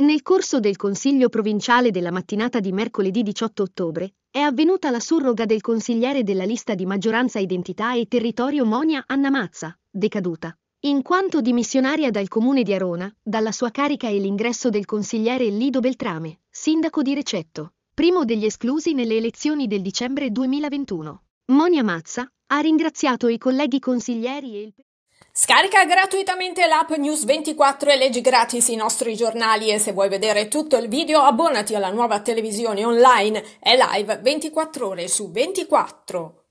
Nel corso del Consiglio provinciale della mattinata di mercoledì 18 ottobre è avvenuta la surroga del consigliere della lista di maggioranza Identità e Territorio Monia Anna Mazza, decaduta, in quanto dimissionaria dal comune di Arona, dalla sua carica e l'ingresso del consigliere Lido Beltrame, sindaco di Recetto, primo degli esclusi nelle elezioni del dicembre 2021. Monia Mazza ha ringraziato i colleghi consiglieri e il Scarica gratuitamente l'app News24 e leggi gratis i nostri giornali e se vuoi vedere tutto il video abbonati alla nuova televisione online e live 24 ore su 24.